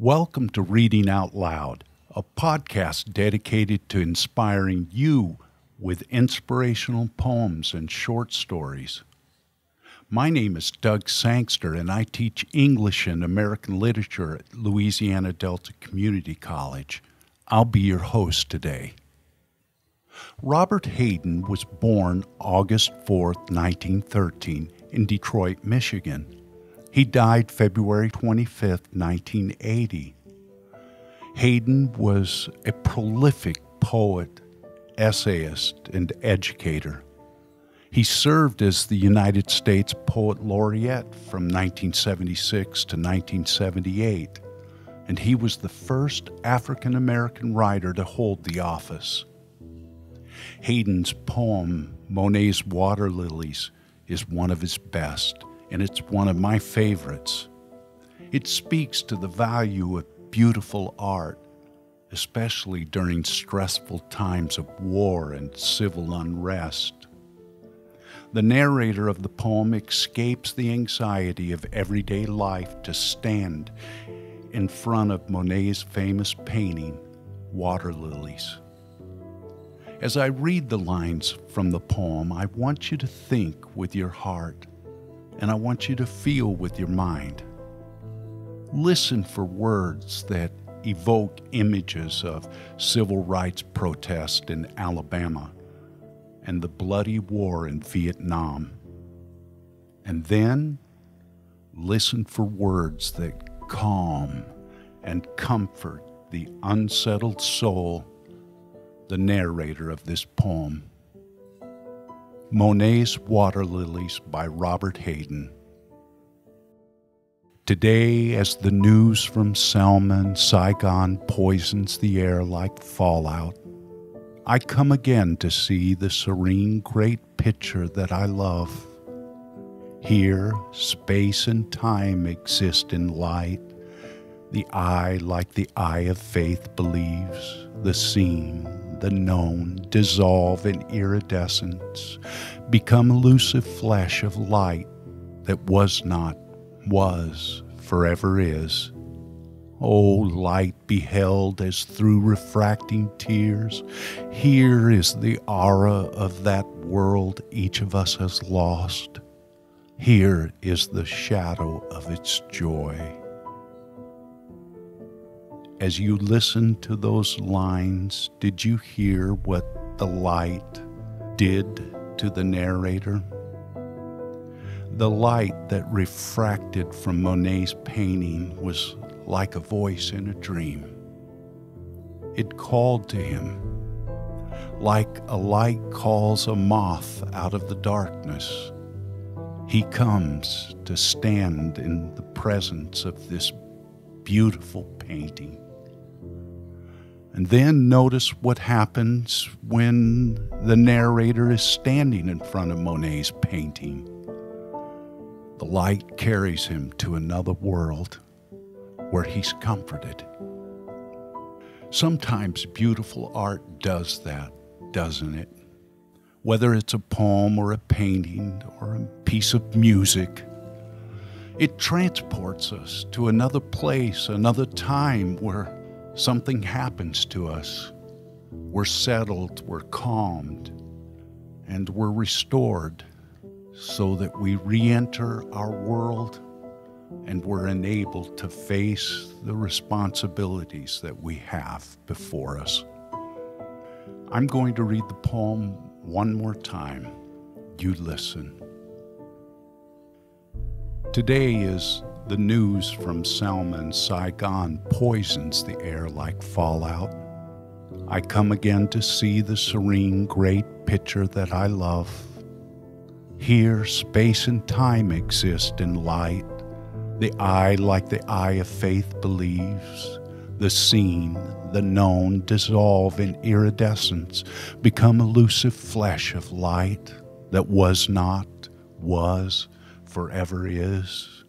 Welcome to Reading Out Loud, a podcast dedicated to inspiring you with inspirational poems and short stories. My name is Doug Sangster, and I teach English and American Literature at Louisiana Delta Community College. I'll be your host today. Robert Hayden was born August 4, 1913, in Detroit, Michigan. He died February 25, 1980. Hayden was a prolific poet, essayist, and educator. He served as the United States Poet Laureate from 1976 to 1978, and he was the first African American writer to hold the office. Hayden's poem, Monet's Water Lilies, is one of his best and it's one of my favorites. It speaks to the value of beautiful art, especially during stressful times of war and civil unrest. The narrator of the poem escapes the anxiety of everyday life to stand in front of Monet's famous painting, Water Lilies. As I read the lines from the poem, I want you to think with your heart and I want you to feel with your mind. Listen for words that evoke images of civil rights protest in Alabama and the bloody war in Vietnam. And then listen for words that calm and comfort the unsettled soul, the narrator of this poem. Monet's Water Lilies by Robert Hayden. Today, as the news from Selma and Saigon poisons the air like fallout, I come again to see the serene great picture that I love. Here, space and time exist in light. The eye, like the eye of faith, believes the seen the known dissolve in iridescence, become elusive flesh of light that was not, was, forever is. O oh, light beheld as through refracting tears, here is the aura of that world each of us has lost. Here is the shadow of its joy as you listened to those lines, did you hear what the light did to the narrator? The light that refracted from Monet's painting was like a voice in a dream. It called to him, like a light calls a moth out of the darkness. He comes to stand in the presence of this beautiful painting. And then notice what happens when the narrator is standing in front of Monet's painting. The light carries him to another world where he's comforted. Sometimes beautiful art does that, doesn't it? Whether it's a poem or a painting or a piece of music, it transports us to another place, another time where something happens to us, we're settled, we're calmed, and we're restored so that we re enter our world and we're enabled to face the responsibilities that we have before us. I'm going to read the poem one more time. You listen. Today is the news from Selma and Saigon poisons the air like fallout. I come again to see the serene great picture that I love. Here, space and time exist in light. The eye, like the eye of faith, believes. The seen, the known, dissolve in iridescence, become elusive flesh of light that was not, was, forever is.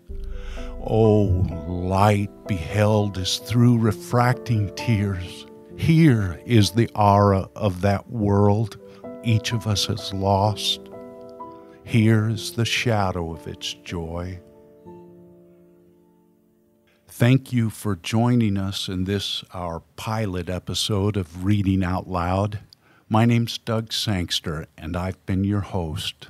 O light beheld as through refracting tears. Here is the aura of that world each of us has lost. Here is the shadow of its joy. Thank you for joining us in this, our pilot episode of Reading Out Loud. My name's Doug Sangster, and I've been your host.